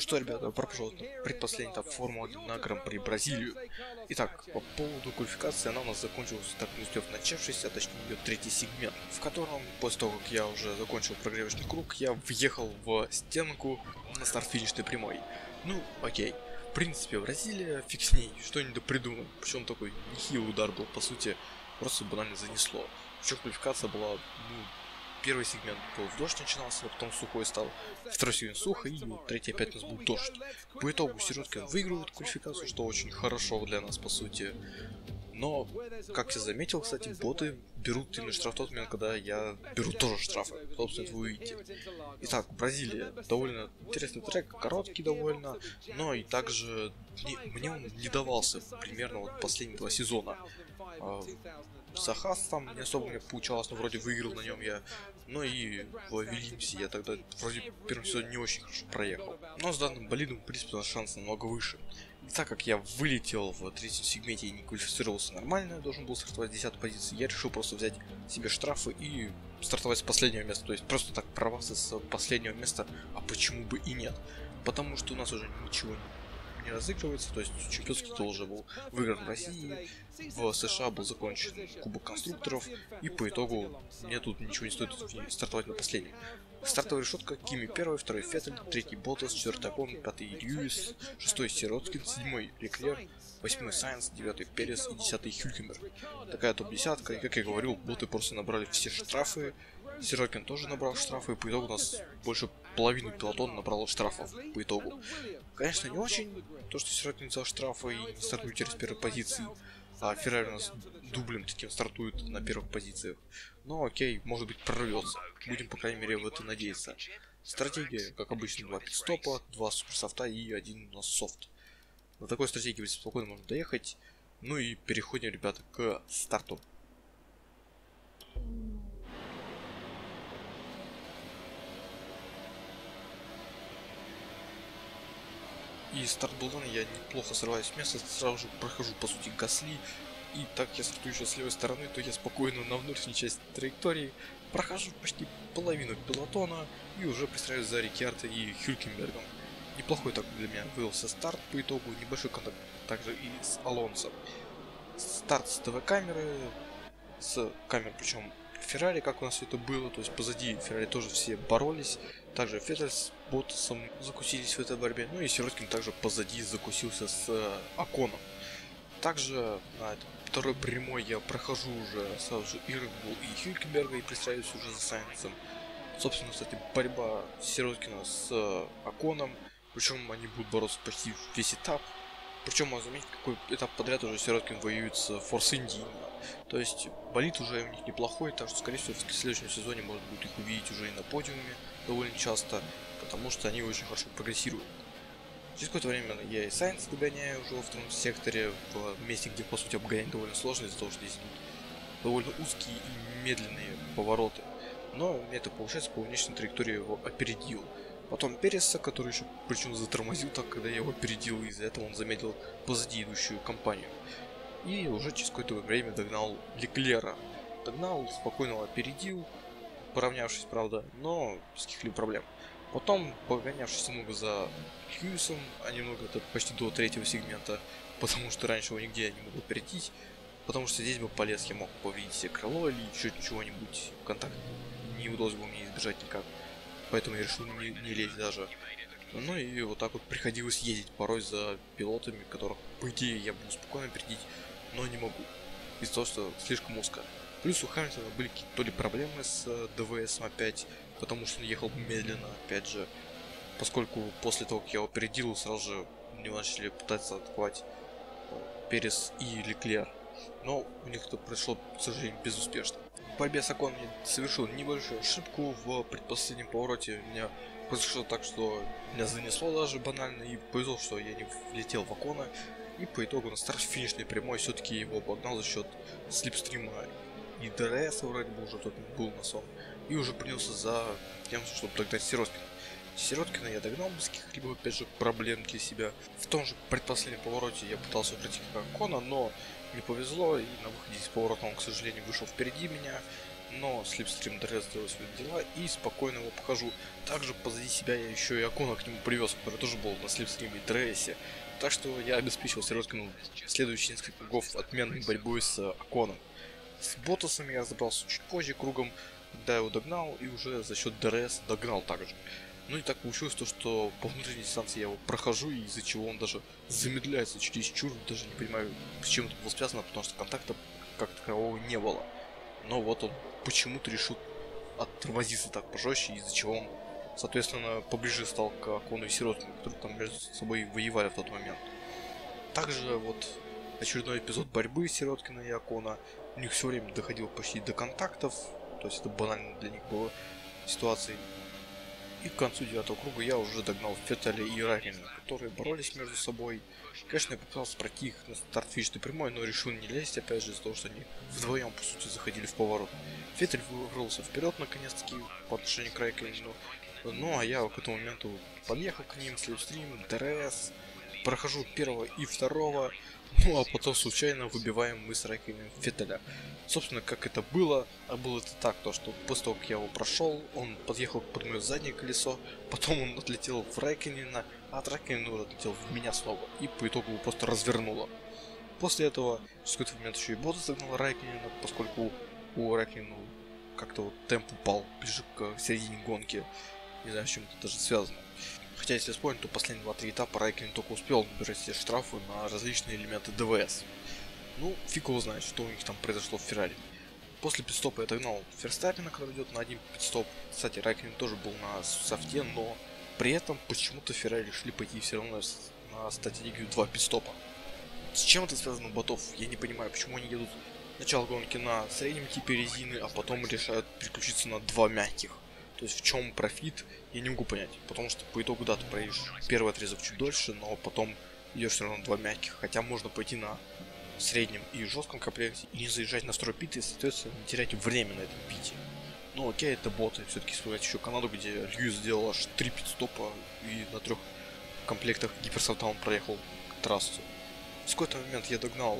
Что, ребята, на предпоследний этап Формулы-1 на Гран-при Бразилию. Итак, по поводу квалификации, она у нас закончилась так успев начавшись, а точнее ее третий сегмент, в котором, после того, как я уже закончил прогревочный круг, я въехал в стенку на старт-финишной прямой. Ну, окей. В принципе, Бразилия, фиг с ней, что-нибудь придумал. Причем такой нехилый удар был, по сути, просто банально занесло. Причем квалификация была, ну, Первый сегмент был дождь начинался, потом сухой стал. Второй сегмент сухо, и третий опять у нас был дождь. По итогу Сироткин выигрывает квалификацию, что очень хорошо для нас, по сути. Но, как я заметил, кстати, боты берут именно штраф тот момент, когда я беру тоже штрафы. Собственно, это вы увидите. Итак, Бразилия. Довольно интересный трек, короткий довольно, но и также не, мне он не давался примерно вот последние два сезона. А, Сахас там не особо мне получалось, но вроде выиграл на нем я. Ну и в Вильямсе я тогда вроде в первом сезоне не очень хорошо проехал. Но с данным болидом, в принципе, у нас шанс намного выше. Так как я вылетел в третьем сегменте и не квалифицировался нормально, я должен был стартовать с 10 позиции, я решил просто взять себе штрафы и стартовать с последнего места. То есть просто так прорваться с последнего места, а почему бы и нет. Потому что у нас уже ничего не разыгрывается, то есть чемпионский титул уже был выигран в России, в США был закончен Кубок конструкторов, и по итогу мне тут ничего не стоит стартовать на последнем. Стартовая решетка Кими первый, второй Феттель, третий Ботас, четвертый Окон, пятый Льюис, шестой Сироткин, седьмой Леклер, восьмой Сайенс, девятый Перес и десятый Хюлькенберг. Такая топ-десятка, и как я говорил, боты просто набрали все штрафы, Сирокин тоже набрал штрафы, и по итогу у нас больше половины пилотона набрало штрафов по итогу. Конечно, не очень, то, что Сирокин взял штрафы и не стартует через первой позиции, а Феррари у нас дублем таким стартует на первых позициях. Но окей, может быть прорвется. Будем, по крайней мере, в это надеяться. Стратегия, как обычно, два пидстопа, два суперсофта и один у нас софт. На такой стратегии спокойно можно доехать. Ну и переходим, ребята, к старту. И старт Булдана я неплохо срываюсь с места, сразу же прохожу по сути Гасли. И так я стартую еще с левой стороны, то я спокойно на внутренней части траектории прохожу почти половину пилотона и уже пристраиваюсь за Рикьярто и Хюлькенбергом. Неплохой так для меня выдался старт по итогу, небольшой контакт также и с Алонсо. Старт с ТВ-камеры, с камер причем Феррари, как у нас это было, то есть позади Феррари тоже все боролись, также Феттель с Ботасом закусились в этой борьбе, ну и Сироткин также позади закусился с э, Аконом. Также на этой второй прямой я прохожу уже сразу же и Рыбу, и Хюлькенберга и пристраиваюсь уже за Сайнсом. Собственно, кстати, борьба Сироткина с э, Аконом, причем они будут бороться почти весь этап, причем можно заметить, какой этап подряд уже Сироткин воюет с Форс Индией. То есть болит уже у них неплохой, так что, скорее всего, в следующем сезоне можно будет их увидеть уже и на подиуме довольно часто, потому что они очень хорошо прогрессируют. Через какое-то время я и Сайенс догоняю уже во втором секторе, в месте, где, по сути, обгонять довольно сложно, из-за того, что здесь идут довольно узкие и медленные повороты. Но мне это получается по внешней траектории его опередил. Потом Переса, который еще причем затормозил так, когда я его опередил, и из-за этого он заметил позади идущую компанию. И уже через какое-то время догнал Леклера. Догнал, спокойно опередил, поравнявшись, правда, но без каких-либо проблем. Потом, погонявшись немного за Хьюисом, а немного это почти до третьего сегмента, потому что раньше его нигде не мог опередить, потому что здесь бы полез, я мог повидеть себе крыло или еще чего-нибудь, контакт не удалось бы мне избежать никак поэтому я решил не, не лезть даже. Ну и вот так вот приходилось ездить порой за пилотами, которых, по идее, я буду спокойно опередить, но не могу. Из-за того, что слишком узко. Плюс у Хамильтона были какие-то то ли проблемы с э, ДВС опять, потому что он ехал медленно, опять же. Поскольку после того, как я его опередил, сразу же не начали пытаться атаковать э, Перес и Леклер. Но у них это прошло, к сожалению, безуспешно борьбе с Аконом я совершил небольшую ошибку в предпоследнем повороте. Меня произошло так, что меня занесло даже банально, и повезло, что я не влетел в Окона. И по итогу на старт финишной прямой все-таки его обогнал за счет slipstream а и DRS вроде бы уже тот был на сон. И уже принялся за тем, чтобы догнать Сироткина. Сироткина я догнал без каких-либо, опять же, проблем для себя. В том же предпоследнем повороте я пытался пройти как Окона, но не повезло, и на выходе из поворота он, к сожалению, вышел впереди меня. но slipstream DRS сделал свои дела и спокойно его прохожу. Также позади себя я еще и Окона к нему привез, который тоже был на slipstream е DRS е. Так что я обеспечил Сироткину следующие несколько кругов отменной борьбой с Оконом. С Боттасом я разобрался чуть позже кругом, когда я его догнал и уже за счет DRS догнал также. Ну и так получилось то, что по внутренней дистанции я его прохожу, и из-за чего он даже замедляется чересчур, даже не понимаю, с чем это было связано, потому что контакта как такового не было. Но вот он почему-то решил оттормозиться так пожестче, из-за чего он, соответственно, поближе стал к Акону и Сироткину, которые там между собой воевали в тот момент. Также вот очередной эпизод борьбы Сироткина и Акона, у них все время доходил почти до контактов, то есть это банально для них было ситуацией и к концу девятого круга я уже догнал Феттеля и Рарина, которые боролись между собой. Конечно, я попытался пройти их на старт финишной прямой, но решил не лезть, опять же, из-за того, что они вдвоем, по сути, заходили в поворот. Феттель вырвался вперед, наконец-таки, по отношению к Райкконену. Ну, а я к этому моменту подъехал к ним, slipstream, DRS, прохожу первого и второго, ну а потом случайно выбиваем мы с Райкконеном Феттеля. Собственно, как это было, а было это так, то что после того, как я его прошел, он подъехал под мое заднее колесо, потом он отлетел в Райкконена, а от Райкконена отлетел в меня снова, и по итогу его просто развернуло. После этого в какой-то момент еще и Ботас загнал Райкинина, поскольку у Райкинина как-то вот темп упал ближе к середине гонки. Не знаю, с чем это даже связано. Хотя, если вспомнить, то последние 2-3 этапа Райкин только успел набирать все штрафы на различные элементы ДВС. Ну, фиг его знает, что у них там произошло в Феррари. После пидстопа я догнал Ферстаппина, который идет на один пидстоп. Кстати, Райкин тоже был на софте, но при этом почему-то Феррари решили пойти все равно на стратегию 2 пидстопа. С чем это связано у ботов? Я не понимаю, почему они едут начало гонки на среднем типе резины, а потом решают переключиться на два мягких. То есть в чем профит, я не могу понять. Потому что по итогу, да, ты проедешь первый отрезок чуть дольше, но потом идешь все равно два мягких. Хотя можно пойти на среднем и жестком комплекте и не заезжать на строй пит и, соответственно, не терять время на этом пите. Ну окей, это боты. Все-таки вспоминать еще Канаду, где Льюис сделал аж 3 пит-стопа и на трех комплектах гиперсофта он проехал трассу. В какой-то момент я догнал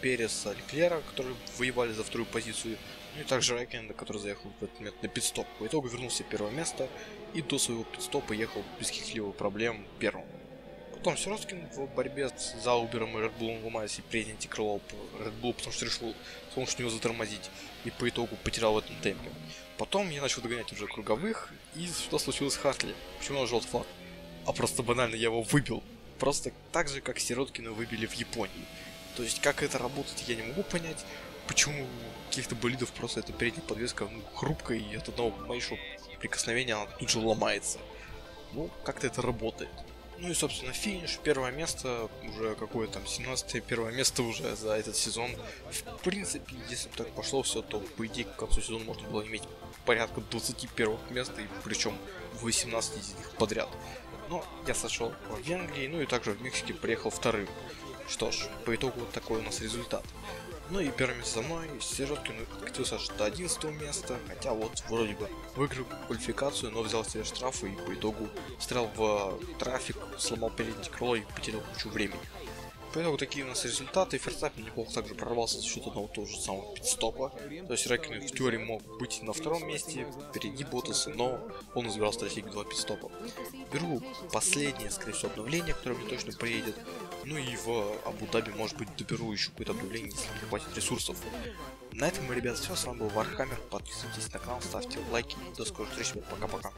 Переса Леклера, которые воевали за вторую позицию, ну и также Райкенда, который заехал в этот момент на пидстоп. По итогу вернулся первое место и до своего пидстопа ехал без каких-либо проблем первым. Потом Сироткин в борьбе с Заубером и Red Bull ломаясь и переднее крыло Red Bull, потому что решил с помощью него затормозить и по итогу потерял в этом темпе. Потом я начал догонять уже круговых, и что случилось с Хартли? Почему он желтый флаг? А просто банально я его выбил. Просто так же, как Сироткина выбили в Японии. То есть, как это работает, я не могу понять. Почему каких-то болидов просто эта передняя подвеска ну, хрупкая, и от одного малейшего прикосновения она тут же ломается. Ну, как-то это работает. Ну и, собственно, финиш, первое место, уже какое там, 17 первое место уже за этот сезон. В принципе, если бы так пошло все, то, по идее, к концу сезона можно было иметь порядка 20 первых мест, и причем 18 из них подряд. Но я сошел в Венгрии, ну и также в Мексике приехал вторым. Что ж, по итогу такой у нас результат. Ну и место за мной, Сироткин катился аж до 11 места, хотя вот вроде бы выиграл квалификацию, но взял себе штрафы и по итогу стрелял в трафик, сломал переднее крыло и потерял кучу времени. По итогу такие у нас результаты. Ферстаппен неплохо также прорвался за счет одного того же самого пит-стопа. То есть Райкконен в теории мог быть на втором месте, впереди Боттаса, но он избрал стратегию 2 пит-стопа. Беру последнее, скорее всего, обновление, которое мне точно приедет. Ну и в Абу-Даби, может быть, доберу еще какое-то обновление, если не хватит ресурсов. На этом, ребят, все. С вами был Вархаммер. Подписывайтесь на канал, ставьте лайки. До скорых встреч. Пока-пока.